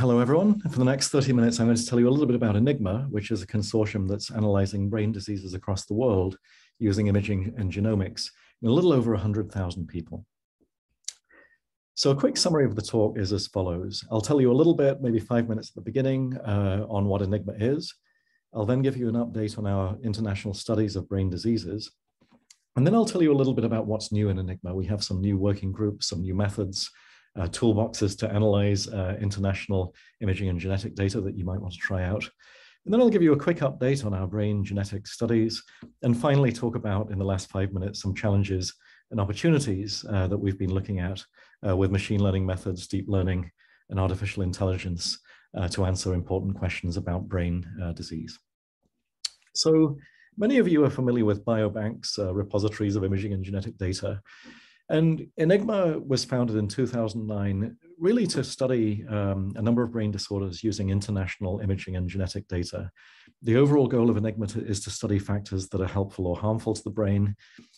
hello, everyone. For the next 30 minutes, I'm going to tell you a little bit about Enigma, which is a consortium that's analyzing brain diseases across the world using imaging and genomics in a little over 100,000 people. So a quick summary of the talk is as follows. I'll tell you a little bit, maybe five minutes at the beginning, uh, on what Enigma is. I'll then give you an update on our international studies of brain diseases. And then I'll tell you a little bit about what's new in Enigma. We have some new working groups, some new methods, uh, toolboxes to analyze uh, international imaging and genetic data that you might want to try out. And then I'll give you a quick update on our brain genetic studies, and finally talk about, in the last five minutes, some challenges and opportunities uh, that we've been looking at uh, with machine learning methods, deep learning, and artificial intelligence uh, to answer important questions about brain uh, disease. So many of you are familiar with biobanks, repositories of imaging and genetic data. And Enigma was founded in 2009 really to study um, a number of brain disorders using international imaging and genetic data. The overall goal of Enigma to, is to study factors that are helpful or harmful to the brain.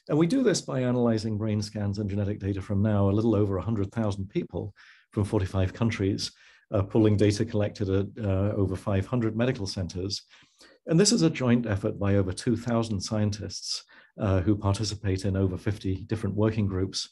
And we do this by analyzing brain scans and genetic data from now a little over 100,000 people from 45 countries, uh, pulling data collected at uh, over 500 medical centers. And this is a joint effort by over 2,000 scientists uh, who participate in over 50 different working groups.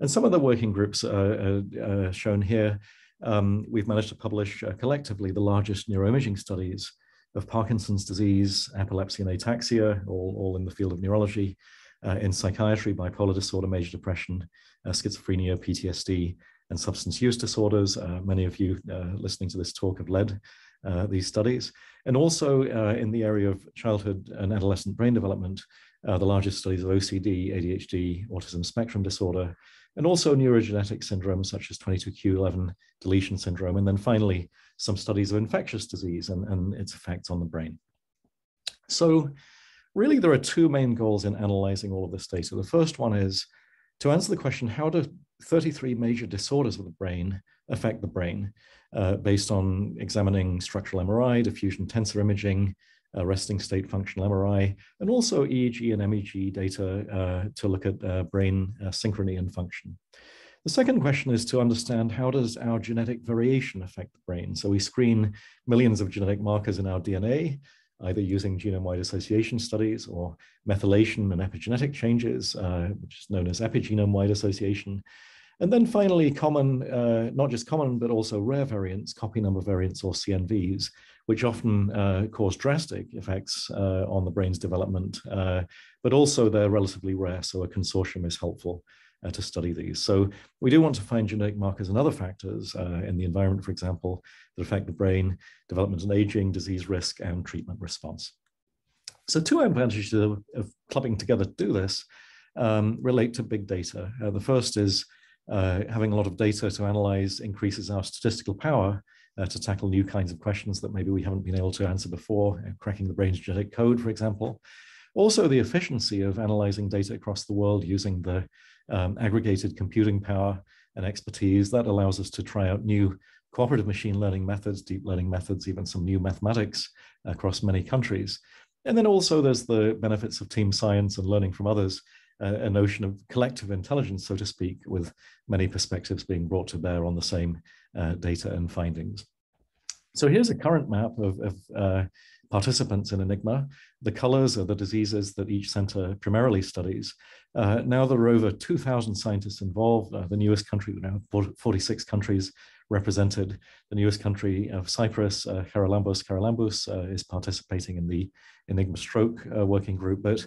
And some of the working groups are, are shown here. Um, we've managed to publish uh, collectively the largest neuroimaging studies of Parkinson's disease, epilepsy, and ataxia, all, all in the field of neurology, uh, in psychiatry, bipolar disorder, major depression, uh, schizophrenia, PTSD, and substance use disorders. Uh, many of you uh, listening to this talk have led uh, these studies. And also in the area of childhood and adolescent brain development, uh, the largest studies of OCD, ADHD, autism spectrum disorder, and also neurogenetic syndromes such as 22q11 deletion syndrome, and then finally some studies of infectious disease and, and its effects on the brain. So really there are two main goals in analyzing all of this data. The first one is to answer the question, how do 33 major disorders of the brain affect the brain uh, based on examining structural MRI, diffusion tensor imaging, uh, resting state functional MRI, and also EEG and MEG data uh, to look at uh, brain uh, synchrony and function. The second question is to understand how does our genetic variation affect the brain? So we screen millions of genetic markers in our DNA, either using genome-wide association studies or methylation and epigenetic changes, uh, which is known as epigenome-wide association. And then finally, common, uh, not just common, but also rare variants, copy number variants or CNVs, which often uh, cause drastic effects uh, on the brain's development, uh, but also they're relatively rare, so a consortium is helpful uh, to study these. So we do want to find genetic markers and other factors uh, in the environment, for example, that affect the brain, development and aging, disease risk, and treatment response. So two advantages of, of clubbing together to do this um, relate to big data. The first is having a lot of data to analyze increases our statistical power uh, to tackle new kinds of questions that maybe we haven't been able to answer before, uh, cracking the brain's genetic code, for example. Also, the efficiency of analyzing data across the world using the um, aggregated computing power and expertise that allows us to try out new cooperative machine learning methods, deep learning methods, even some new mathematics across many countries. And then also there's the benefits of team science and learning from others, uh, a notion of collective intelligence, so to speak, with many perspectives being brought to bear on the same uh, data and findings. So here's a current map of, of uh, participants in Enigma. The colors are the diseases that each center primarily studies. Uh, now there are over 2,000 scientists involved. Uh, the newest country, now 46 countries represented. The newest country of Cyprus, uh, Charalambos Charalambous, uh, is participating in the Enigma Stroke uh, working group. But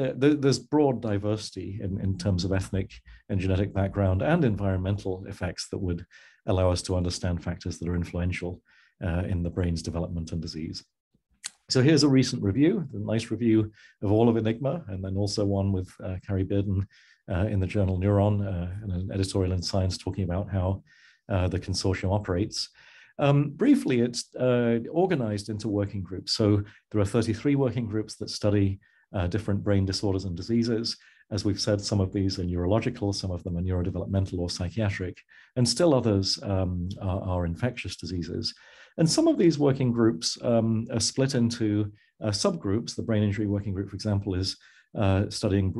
uh, there's broad diversity in, in terms of ethnic and genetic background and environmental effects that would allow us to understand factors that are influential uh, in the brain's development and disease. So here's a recent review, a nice review of all of Enigma, and then also one with uh, Carrie Bearden uh, in the journal Neuron, uh, and an editorial in Science talking about how uh, the consortium operates. Um, briefly, it's uh, organized into working groups. So there are 33 working groups that study uh, different brain disorders and diseases. As we've said, some of these are neurological, some of them are neurodevelopmental or psychiatric, and still others um, are, are, infectious diseases. And some of these working groups um, are split into uh, subgroups. The brain injury working group, for example, is uh, studying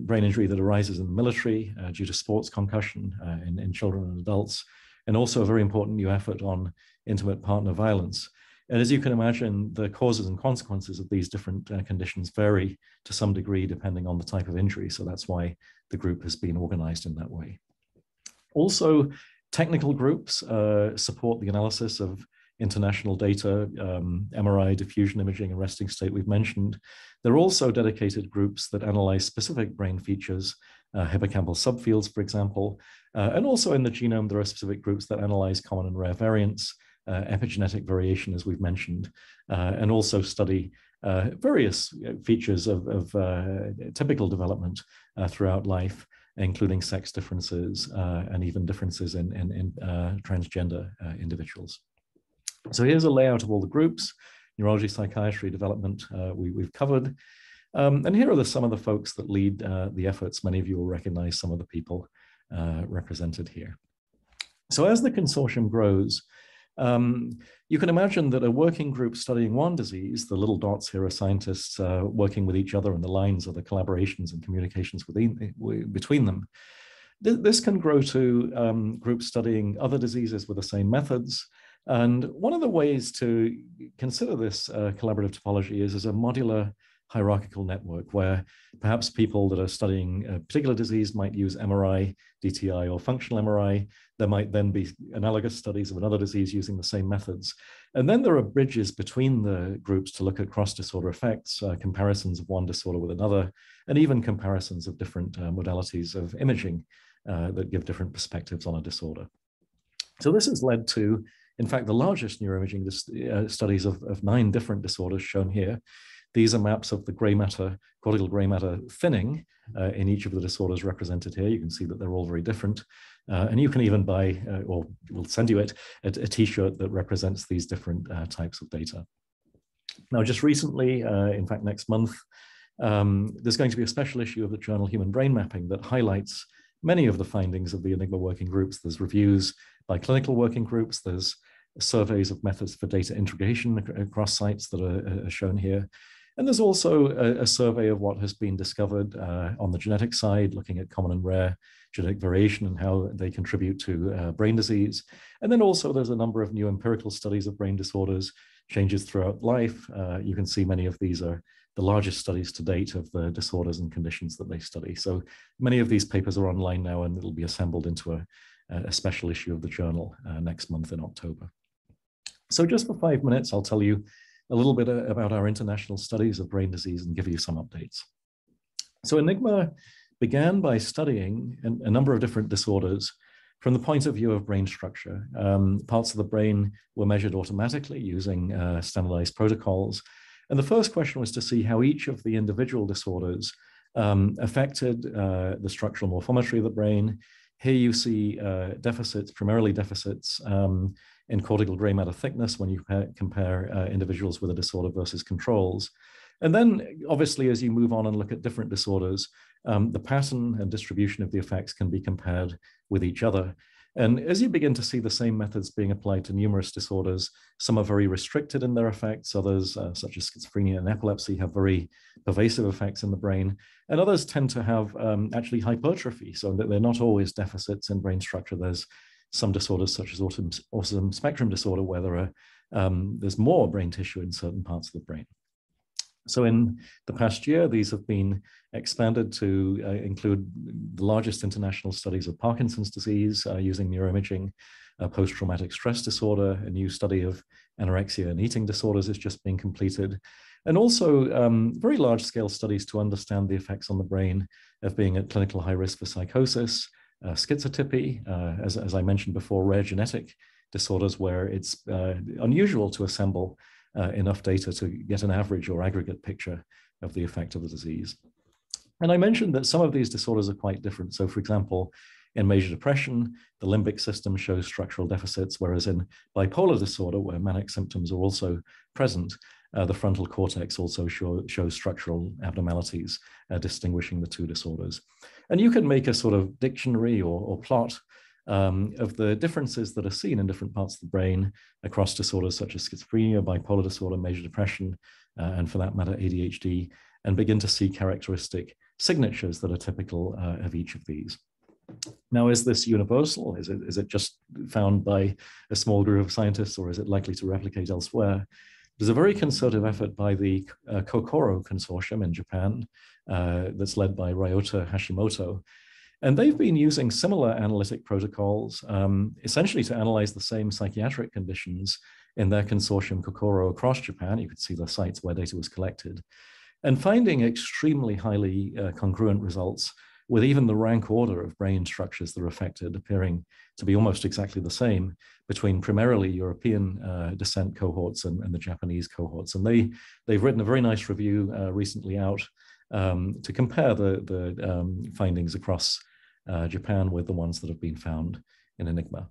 brain injury that arises in the military uh, due to sports concussion uh, in, in, children and adults. and also a very important new effort on intimate partner violence. And as you can imagine, the causes and consequences of these different uh, conditions vary to some degree depending on the type of injury. So that's why the group has been organized in that way. Also, technical groups uh, support the analysis of international data, um, MRI, diffusion imaging, and resting state we've mentioned. There are also dedicated groups that analyze specific brain features, uh, hippocampal subfields, for example. Uh, and also in the genome, there are specific groups that analyze common and rare variants, epigenetic variation, as we've mentioned, uh, and also study uh, various uh, features of, of typical development throughout life, including sex differences and even differences in, in, in transgender individuals. So here's a layout of all the groups, neurology, psychiatry, development uh, we, have covered. Um, and here are the, some of the folks that lead uh, the efforts. Many of you will recognize some of the people uh, represented here. So as the consortium grows, um, you can imagine that a working group studying one disease, the little dots here are scientists uh, working with each other and the lines are the collaborations and communications within, between them. This can grow to um, groups studying other diseases with the same methods, and one of the ways to consider this uh, collaborative topology is as a modular hierarchical network where perhaps people that are studying a particular disease might use MRI, DTI, or functional MRI. There might then be analogous studies of another disease using the same methods. And then there are bridges between the groups to look at cross-disorder effects, uh, comparisons of one disorder with another, and even comparisons of different uh, modalities of imaging uh, that give different perspectives on a disorder. So this has led to in fact, the largest neuroimaging uh, studies of, of nine different disorders shown here. These are maps of the gray matter, cortical gray matter thinning uh, in each of the disorders represented here. You can see that they're all very different. Uh, and you can even buy, uh, or we'll send you it, a a t-shirt that represents these different uh, types of data. Now, just recently, uh, in fact, next month, um, there's going to be a special issue of the journal Human Brain Mapping that highlights many of the findings of the Enigma working groups. There's reviews by clinical working groups. There's surveys of methods for data integration across sites that are, are shown here. And there's also a, a, survey of what has been discovered uh, on the genetic side, looking at common and rare genetic variation and how they contribute to uh, brain disease. And then also there's a number of new empirical studies of brain disorders, changes throughout life. Uh, you can see many of these are the largest studies to date of the disorders and conditions that they study. So many of these papers are online now and it'll be assembled into a, a special issue of the journal uh, next month in October. So just for five minutes, I'll tell you a little bit uh, about our international studies of brain disease and give you some updates. So Enigma began by studying a number of different disorders from the point of view of brain structure. Um, parts of the brain were measured automatically using uh, standardized protocols. And the first question was to see how each of the individual disorders um, affected uh, the structural morphometry of the brain. Here you see uh, deficits, primarily deficits um, in cortical gray matter thickness when you compare uh, individuals with a disorder versus controls. And then obviously, as you move on and look at different disorders, um, the pattern and distribution of the effects can be compared with each other. And as you begin to see the same methods being applied to numerous disorders, some are very restricted in their effects, others, uh, such as schizophrenia and epilepsy, have very pervasive effects in the brain, and others tend to have um, actually hypertrophy, so that they're not always deficits in brain structure. There's some disorders such as autism, spectrum disorder, where there are, um, there's more brain tissue in certain parts of the brain. So in the past year, these have been expanded to uh, include the largest international studies of Parkinson's disease uh, using neuroimaging, uh, post-traumatic stress disorder, a new study of anorexia and eating disorders is just being completed, and also um, very large-scale studies to understand the effects on the brain of being at clinical high risk for psychosis, uh, schizotypy, uh, as, as I mentioned before, rare genetic disorders where it's uh, unusual to assemble uh, enough data to get an average or aggregate picture of the effect of the disease. And I mentioned that some of these disorders are quite different. So for example, in major depression, the limbic system shows structural deficits, whereas in bipolar disorder, where manic symptoms are also present, uh, the frontal cortex also show, shows structural abnormalities, uh, distinguishing the two disorders. And you can make a sort of dictionary or, or plot um, of the differences that are seen in different parts of the brain across disorders such as schizophrenia, bipolar disorder, major depression, uh, and for that matter, ADHD, and begin to see characteristic signatures that are typical uh, of each of these. Now, is this universal? Is it, is it just found by a small group of scientists or is it likely to replicate elsewhere? There's a very concerted effort by the uh, COCORO Consortium in Japan uh, that's led by Ryota Hashimoto. And they've been using similar analytic protocols, um, essentially to analyze the same psychiatric conditions in their consortium COCORO across Japan. You could see the sites where data was collected, and finding extremely highly uh, congruent results with even the rank order of brain structures that are affected appearing to be almost exactly the same between primarily European uh, descent cohorts and, and, the Japanese cohorts. And they, they've written a very nice review uh, recently out um, to compare the, the um, findings across uh, Japan with the ones that have been found in Enigma.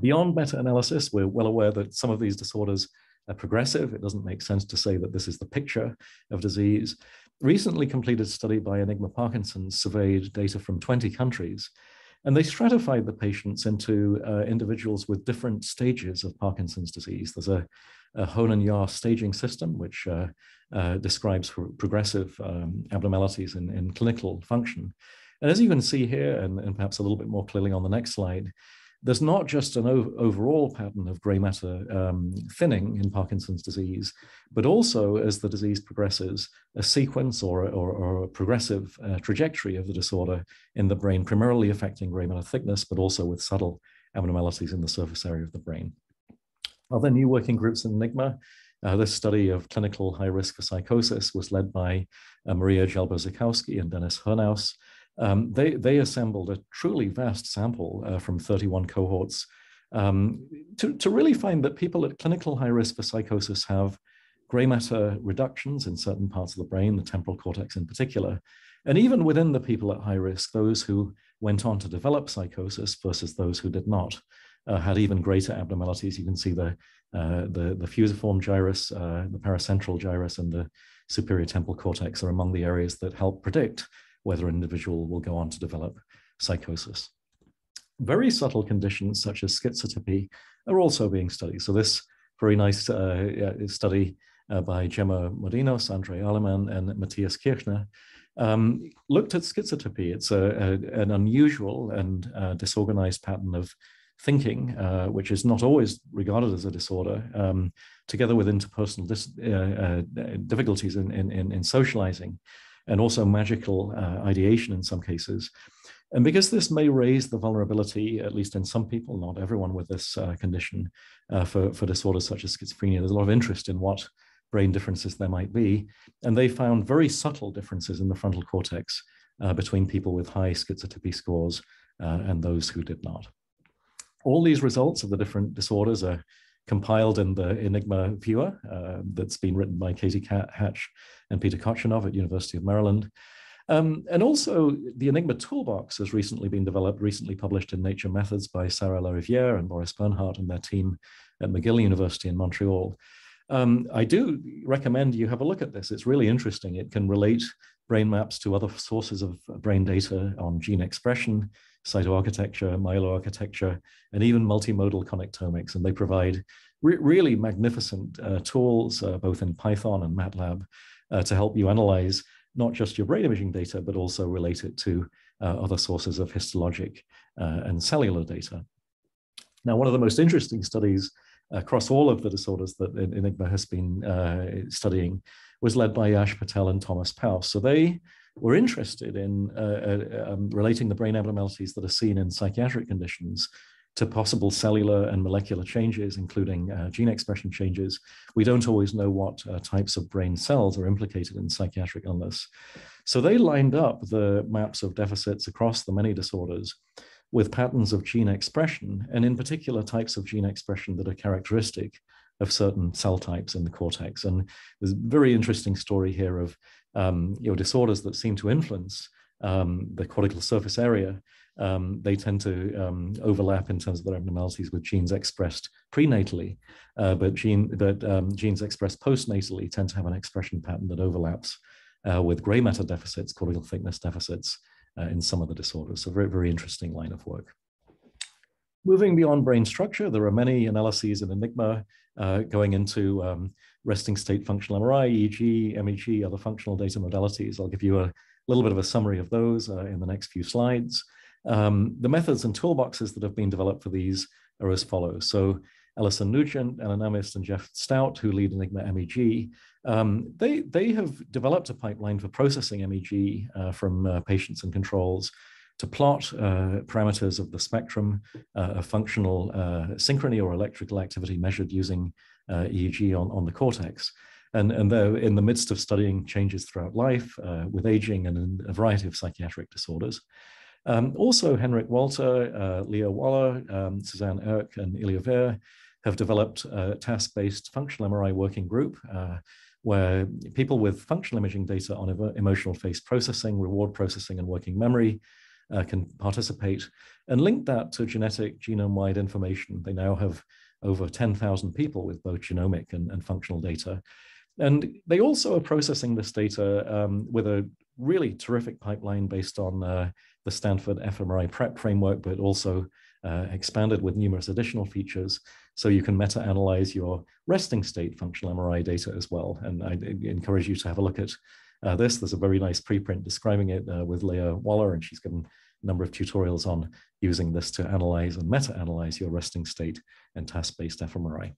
Beyond meta-analysis, we're well aware that some of these disorders are progressive. It doesn't make sense to say that this is the picture of disease recently completed study by Enigma Parkinson's surveyed data from 20 countries, and they stratified the patients into uh, individuals with different stages of Parkinson's disease. There's a, a Yahr staging system, which uh, uh, describes progressive um, abnormalities in, in, clinical function. And as you can see here, and, and perhaps a little bit more clearly on the next slide, there's not just an overall pattern of gray matter um, thinning in Parkinson's disease, but also as the disease progresses, a sequence or, or, or a progressive uh, trajectory of the disorder in the brain, primarily affecting gray matter thickness, but also with subtle abnormalities in the surface area of the brain. Other new working groups in Enigma, uh, this study of clinical high risk for psychosis was led by uh, Maria Jalbrzikowski and Dennis Hernaus. Um, they, they assembled a truly vast sample uh, from 31 cohorts um, to, to really find that people at clinical high risk for psychosis have gray matter reductions in certain parts of the brain, the temporal cortex in particular. And even within the people at high risk, those who went on to develop psychosis versus those who did not uh, had even greater abnormalities. You can see the, uh, the, the fusiform gyrus, uh, the paracentral gyrus, and the superior temporal cortex are among the areas that help predict whether an individual will go on to develop psychosis. Very subtle conditions such as schizotypy are also being studied. So this very nice uh, study uh, by Gemma Modinos, Andre Aleman, and Matthias Kirschner um, looked at schizotypy. It's a, a, an unusual and uh, disorganized pattern of thinking, uh, which is not always regarded as a disorder, um, together with interpersonal uh, uh, difficulties in, in, in, socializing and also magical uh, ideation in some cases. And because this may raise the vulnerability, at least in some people, not everyone with this uh, condition, uh, for, for disorders such as schizophrenia, there's a lot of interest in what brain differences there might be. And they found very subtle differences in the frontal cortex uh, between people with high schizotypy scores uh, and those who did not. All these results of the different disorders are compiled in the Enigma Viewer uh, that's been written by Katie Hatch and Peter Kochunov at University of Maryland. Um, and also the Enigma Toolbox has recently been developed, recently published in Nature Methods by Sarah Lariviere and Boris Bernhardt and their team at McGill University in Montreal. Um, I do recommend you have a look at this. It's really interesting. It can relate brain maps to other sources of brain data on gene expression, cytoarchitecture, myeloarchitecture, and even multimodal connectomics. And they provide re really magnificent uh, tools, uh, both in Python and MATLAB, uh, to help you analyze not just your brain imaging data, but also relate it to uh, other sources of histologic uh, and cellular data. Now, one of the most interesting studies across all of the disorders that Enigma has been uh, studying was led by Yash Patel and Thomas Paus. So they were interested in uh, uh, um, relating the brain abnormalities that are seen in psychiatric conditions to possible cellular and molecular changes, including uh, gene expression changes. We don't always know what uh, types of brain cells are implicated in psychiatric illness. So they lined up the maps of deficits across the many disorders with patterns of gene expression, and in particular types of gene expression that are characteristic of certain cell types in the cortex. And there's a very interesting story here of um, you know, disorders that seem to influence um, the cortical surface area, um, they tend to um, overlap in terms of their abnormalities with genes expressed prenatally, uh, but, gene, but um, genes expressed postnatally tend to have an expression pattern that overlaps uh, with gray matter deficits, cortical thickness deficits uh, in some of the disorders. So very, very interesting line of work. Moving beyond brain structure, there are many analyses in Enigma uh, going into um, resting state functional MRI, EEG, MEG, other functional data modalities. I'll give you a little bit of a summary of those uh, in the next few slides. Um, the methods and toolboxes that have been developed for these are as follows. So Alison Nugent, Anna Namist, and Jeff Stout, who lead Enigma MEG, um, they, they have developed a pipeline for processing MEG uh, from uh, patients and controls to plot uh, parameters of the spectrum uh, of functional uh, synchrony or electrical activity measured using uh, EEG on, on the cortex. And, and they're in the midst of studying changes throughout life with aging and a variety of psychiatric disorders. Um, also, Henrik Walter, Leo Waller, um, Susanne Erk, and Ilya Veer have developed a task-based functional MRI working group uh, where people with functional imaging data on emotional face processing, reward processing, and working memory uh, can participate and link that to genetic genome-wide information. They now have over 10,000 people with both genomic and, and, functional data. And they also are processing this data um, with a really terrific pipeline based on uh, the Stanford fMRIPrep framework, but also uh, expanded with numerous additional features. So you can meta-analyze your resting state functional MRI data as well. And I encourage you to have a look at uh, this. There's a very nice preprint describing it uh, with Leah Waller, and she's given a number of tutorials on using this to analyze and meta-analyze your resting state and task-based fMRI.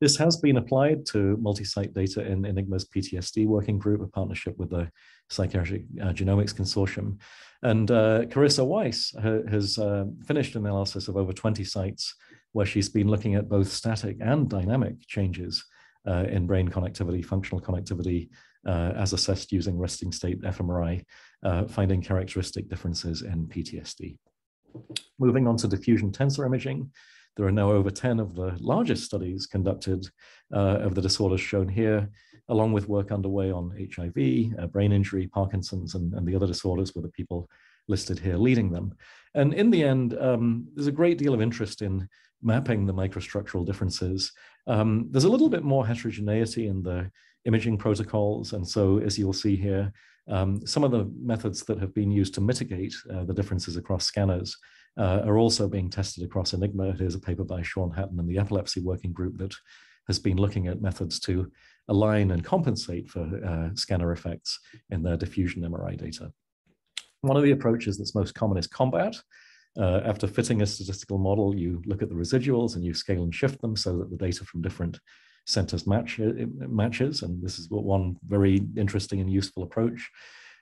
This has been applied to multi-site data in Enigma's PTSD working group, a partnership with the Psychiatric uh, Genomics Consortium. And uh, Carissa Weiss ha has uh, finished an analysis of over 20 sites where she's been looking at both static and dynamic changes uh, in brain connectivity, functional connectivity, uh, as assessed using resting state fMRI, uh, finding characteristic differences in PTSD. Moving on to diffusion tensor imaging, there are now over 10 of the largest studies conducted uh, of the disorders shown here, along with work underway on HIV, uh, brain injury, Parkinson's, and, and, the other disorders with the people listed here leading them. And in the end, um, there's a great deal of interest in mapping the microstructural differences. Um, there's a little bit more heterogeneity in the imaging protocols. And so as you'll see here, um, some of the methods that have been used to mitigate uh, the differences across scanners uh, are also being tested across Enigma. Here's a paper by Sean Hatton and the Epilepsy Working Group that has been looking at methods to align and compensate for uh, scanner effects in their diffusion MRI data. One of the approaches that's most common is ComBat. Uh, after fitting a statistical model, you look at the residuals and you scale and shift them so that the data from different centers match, uh, matches. And this is one very interesting and useful approach.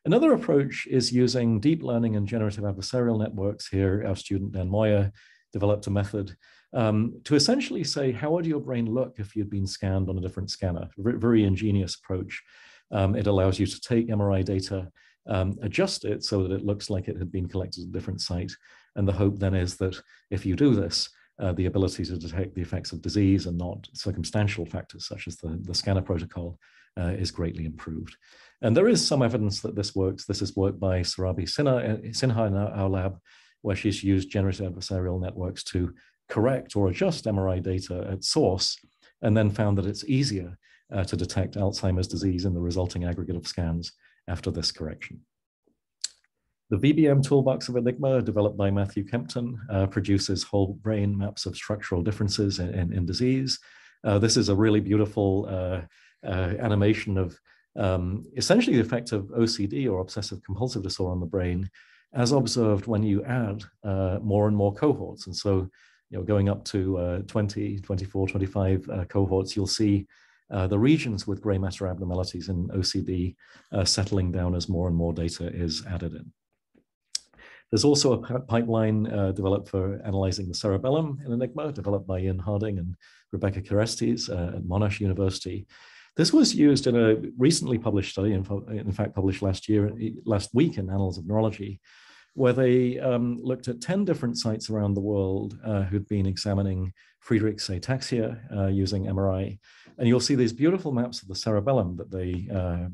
Another approach is using deep learning and generative adversarial networks. Here, our student Dan Moyer developed a method um, to essentially say, how would your brain look if you'd been scanned on a different scanner? Very, very ingenious approach. Um, it allows you to take MRI data, um, adjust it so that it looks like it had been collected at a different site. And the hope then is that if you do this, uh, the ability to detect the effects of disease and not circumstantial factors such as the, the scanner protocol uh, is greatly improved. And there is some evidence that this works. This is work by Surabhi Sinha, Sinha in our, our lab, where she's used generative adversarial networks to correct or adjust MRI data at source, and then found that it's easier uh, to detect Alzheimer's disease in the resulting aggregate of scans after this correction. The VBM toolbox of Enigma, developed by Matthew Kempton, uh, produces whole brain maps of structural differences in, in, in disease. Uh, this is a really beautiful uh, uh, animation of um, essentially the effect of OCD or obsessive compulsive disorder on the brain as observed when you add uh, more and more cohorts. And so, you know, going up to uh, 20, 24, 25 uh, cohorts, you'll see uh, the regions with gray matter abnormalities in OCD uh, settling down as more and more data is added in. There's also a pipeline uh, developed for analyzing the cerebellum in Enigma, developed by Ian Harding and Rebecca Kerestes at Monash University. This was used in a recently published study, in, in fact, published last year, last week in Annals of Neurology, where they um, looked at 10 different sites around the world uh, who'd been examining Friedreich's ataxia uh, using MRI. And you'll see these beautiful maps of the cerebellum that they uh,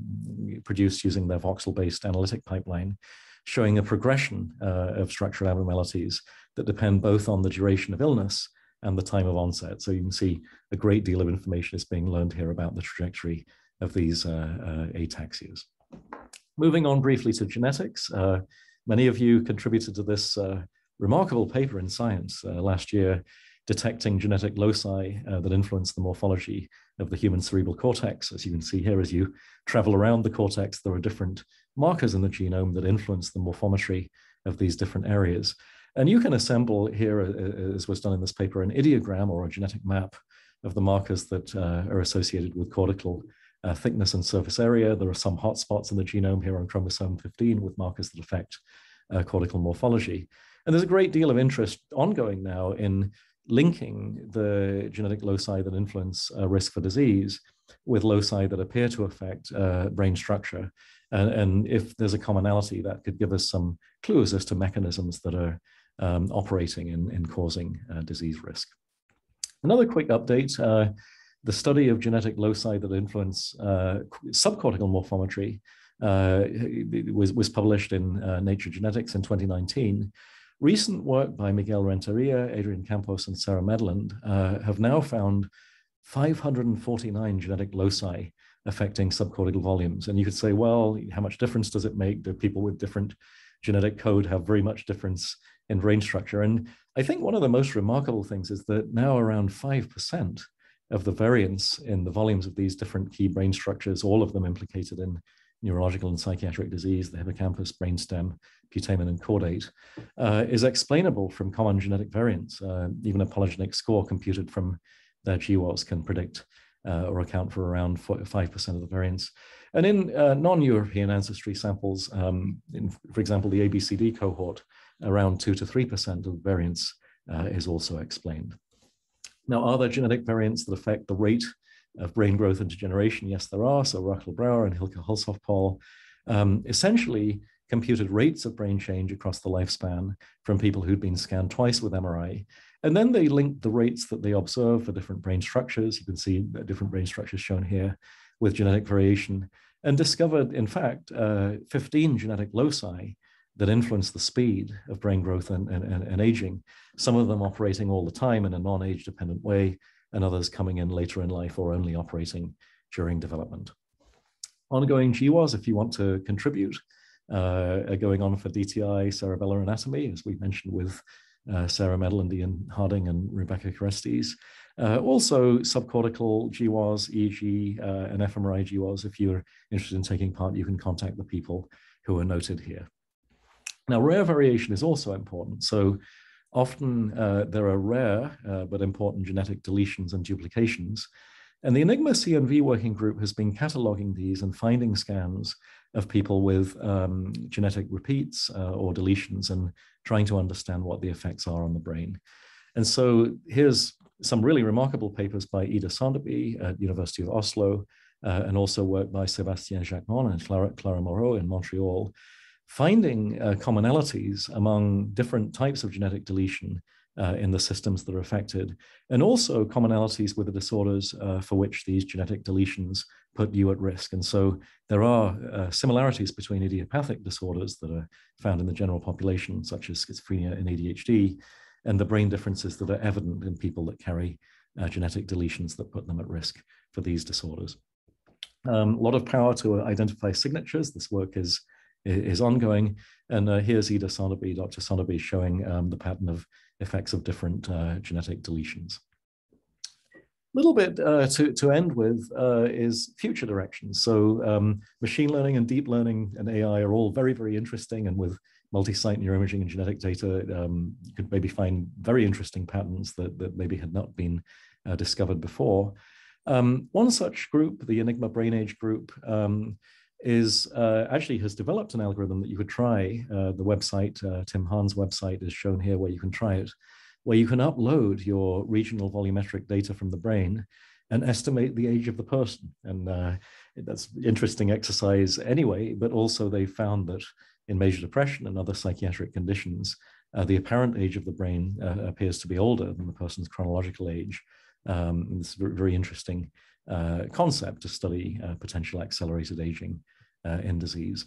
produced using their voxel-based analytic pipeline, showing a progression uh, of structural abnormalities that depend both on the duration of illness and the time of onset. So you can see a great deal of information is being learned here about the trajectory of these uh, uh, ataxias. Moving on briefly to genetics, uh, many of you contributed to this uh, remarkable paper in Science uh, last year, detecting genetic loci uh, that influence the morphology of the human cerebral cortex. As you can see here, as you travel around the cortex, there are different markers in the genome that influence the morphometry of these different areas. And you can assemble here, as was done in this paper, an ideogram or a genetic map of the markers that uh, are associated with cortical uh, thickness and surface area. There are some hotspots in the genome here on chromosome 15 with markers that affect uh, cortical morphology. And there's a great deal of interest ongoing now in linking the genetic loci that influence uh, risk for disease with loci that appear to affect uh, brain structure. And, and, if there's a commonality, that could give us some clues as to mechanisms that are um, operating in, in causing uh, disease risk. Another quick update, uh, the study of genetic loci that influence uh, subcortical morphometry uh, was, was published in uh, Nature Genetics in 2019. Recent work by Miguel Renteria, Adrian Campos, and Sarah Medland uh, have now found 549 genetic loci affecting subcortical volumes. And you could say, well, how much difference does it make? Do people with different genetic code have very much difference in brain structure? And I think one of the most remarkable things is that now around 5% of the variance in the volumes of these different key brain structures, all of them implicated in neurological and psychiatric disease, the hippocampus, brainstem, putamen, and caudate, uh, is explainable from common genetic variants. Uh, even a polygenic score computed from their GWAS can predict uh, or account for around 5% of the variance. And in uh, non-European ancestry samples, um, in, for example, the ABCD cohort, around 2 to 3% of variance uh, is also explained. Now, are there genetic variants that affect the rate of brain growth and degeneration? Yes, there are. So Rachel Brouwer and Hilleke Hulshoff-Pol um, essentially computed rates of brain change across the lifespan from people who'd been scanned twice with MRI. And then they linked the rates that they observe for different brain structures. You can see different brain structures shown here with genetic variation and discovered, in fact, uh, 15 genetic loci that influence the speed of brain growth and, and, and aging, some of them operating all the time in a non-age dependent way, and others coming in later in life or only operating during development. Ongoing GWAS, if you want to contribute, uh, are going on for DTI cerebellar anatomy, as we mentioned with uh, Sarah Medland and Ian Harding and Rebecca Kerestes. Uh, also, subcortical GWAS, EEG, uh, and fMRI GWAS. If you're interested in taking part, you can contact the people who are noted here. Now, rare variation is also important. So often uh, there are rare uh, but important genetic deletions and duplications. And the Enigma CNV working group has been cataloging these and finding scans of people with um, genetic repeats uh, or deletions and trying to understand what the effects are on the brain. And so here's some really remarkable papers by Ida Sonderby at University of Oslo, uh, and also work by Sébastien Jacquemont and Clara, Clara Moreau in Montreal, finding uh, commonalities among different types of genetic deletion uh, in the systems that are affected, and also commonalities with the disorders uh, for which these genetic deletions put you at risk. And so there are uh, similarities between idiopathic disorders that are found in the general population, such as schizophrenia and ADHD, and the brain differences that are evident in people that carry uh, genetic deletions that put them at risk for these disorders. Um, a lot of power to identify signatures. This work is is ongoing. And uh, here's Ida Sonderby, Dr. Sonderby, showing um, the pattern of effects of different uh, genetic deletions. A little bit uh, to, to end with uh, is future directions. So um, machine learning and deep learning and AI are all very, very interesting. And with multi-site neuroimaging and genetic data, um, you could maybe find very interesting patterns that, that maybe had not been uh, discovered before. Um, one such group, the Enigma Brain Age group, um, is uh, actually has developed an algorithm that you could try. Uh, the website, uh, Tim Hahn's website is shown here where you can try it, where you can upload your regional volumetric data from the brain and estimate the age of the person. And uh, that's interesting exercise anyway, but also they found that in major depression and other psychiatric conditions, uh, the apparent age of the brain uh, appears to be older than the person's chronological age. Um, it's very, very interesting concept to study potential accelerated aging in disease.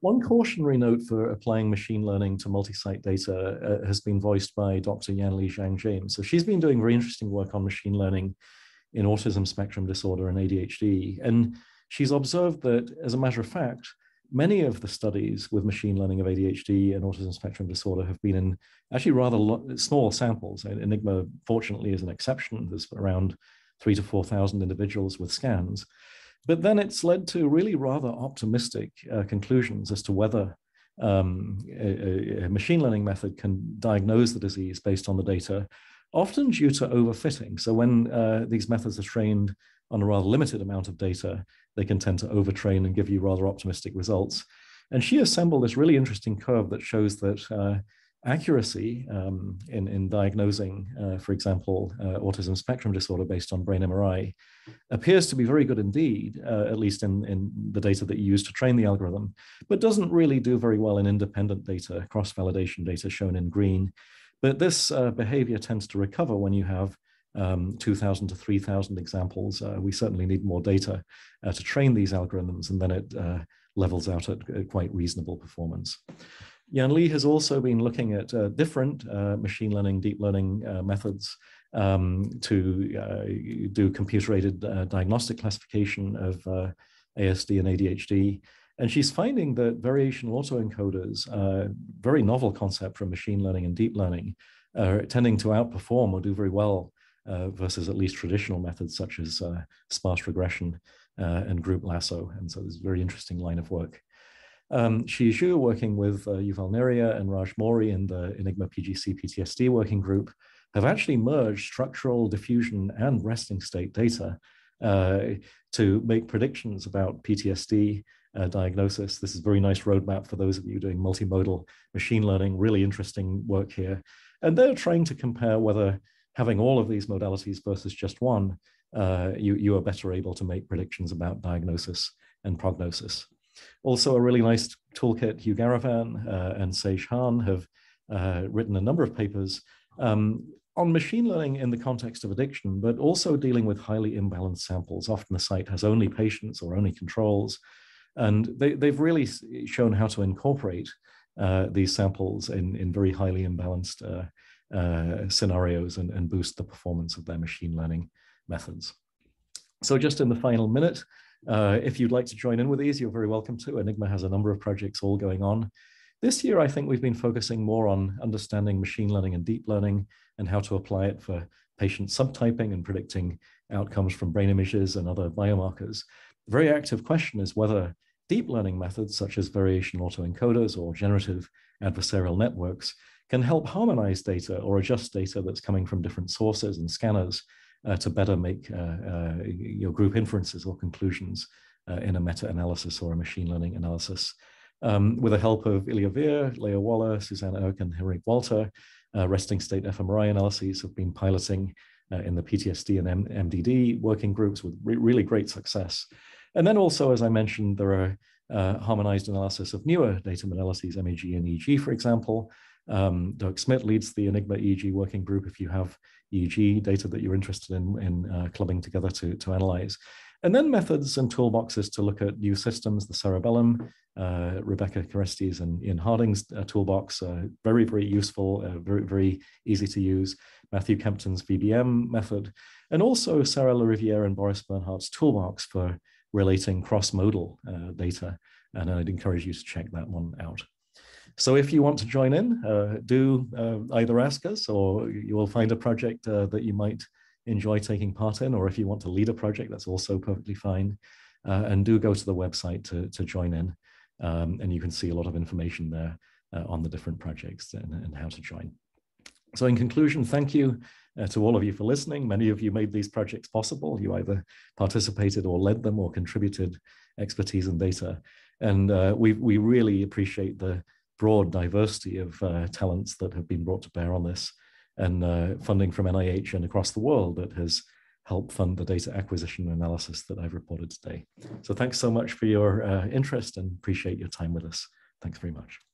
One cautionary note for applying machine learning to multi-site data uh, has been voiced by Dr. Yanli Zhang James. So she's been doing very interesting work on machine learning in autism spectrum disorder and ADHD. And she's observed that, as a matter of fact, many of the studies with machine learning of ADHD and autism spectrum disorder have been in actually rather small samples. Enigma, fortunately, is an exception. There's around three to 4,000 individuals with scans. But then it's led to really rather optimistic uh, conclusions as to whether um, a, a, machine learning method can diagnose the disease based on the data, often due to overfitting. So when uh, these methods are trained on a rather limited amount of data, they can tend to overtrain and give you rather optimistic results. And she assembled this really interesting curve that shows that uh, accuracy um, in, in diagnosing, uh, for example, uh, autism spectrum disorder based on brain MRI appears to be very good indeed, uh, at least in, in the data that you use to train the algorithm, but doesn't really do very well in independent data, cross-validation data shown in green. But this uh, behavior tends to recover when you have um, 2,000 to 3,000 examples. Uh, we certainly need more data uh, to train these algorithms, and then it levels out at quite reasonable performance. Yan Li has also been looking at uh, different uh, machine learning, deep learning uh, methods um, to uh, do computer-aided uh, diagnostic classification of uh, ASD and ADHD. And she's finding that variational autoencoders, a very novel concept from machine learning and deep learning, are tending to outperform or do very well versus at least traditional methods such as sparse regression and group lasso. And so this is a very interesting line of work. Um, Xu, working with uh, Yuval Neria and Raj Morey in the Enigma PGC PTSD working group, have actually merged structural diffusion and resting state data uh, to make predictions about PTSD uh, diagnosis. This is a very nice roadmap for those of you doing multimodal machine learning, really interesting work here. And they're trying to compare whether having all of these modalities versus just one, uh, you, you are better able to make predictions about diagnosis and prognosis. Also, a really nice toolkit, Hugh Garavan uh, and Sage Hahn have uh, written a number of papers um, on machine learning in the context of addiction, but also dealing with highly imbalanced samples. Often the site has only patients or only controls. And they, have really shown how to incorporate uh, these samples in, in very highly imbalanced uh, uh, scenarios and, and boost the performance of their machine learning methods. So just in the final minute, uh, if you'd like to join in with these, you're very welcome to. Enigma has a number of projects all going on. This year, I think we've been focusing more on understanding machine learning and deep learning and how to apply it for patient subtyping and predicting outcomes from brain images and other biomarkers. The very active question is whether deep learning methods such as variation autoencoders or generative adversarial networks can help harmonize data or adjust data that's coming from different sources and scanners uh, to better make uh, uh, your group inferences or conclusions in a meta-analysis or a machine learning analysis. Um, with the help of Ilya Veer, Leah Waller, Susanne Erk, and Henrik Walter, resting state fMRI analyses have been piloting in the PTSD and M MDD working groups with re really great success. And then also, as I mentioned, there are uh, harmonized analysis of newer data modalities, MEG and EEG, for example. Um, Dirk Smit leads the Enigma EEG working group. If you have EEG data that you're interested in, in uh, clubbing together to, to analyze. And then methods and toolboxes to look at new systems, the cerebellum, uh, Rebecca Kerestes and Ian Harding's uh, toolbox, uh, very, very useful, uh, very, very easy to use. Matthew Kempton's VBM method, and also Sarah Lariviere and Boris Bernhardt's toolbox for relating cross-modal uh, data. And I'd encourage you to check that one out. So if you want to join in, uh, do uh, either ask us or you will find a project uh, that you might enjoy taking part in, or if you want to lead a project, that's also perfectly fine. Uh, and do go to the website to, to join in. Um, and you can see a lot of information there uh, on the different projects and, and, how to join. So in conclusion, thank you uh, to all of you for listening. Many of you made these projects possible. You either participated or led them or contributed expertise and data. And we, we really appreciate the broad diversity of uh, talents that have been brought to bear on this and uh, funding from NIH and across the world that has helped fund the data acquisition analysis that I've reported today. So thanks so much for your uh, interest and appreciate your time with us. Thanks very much.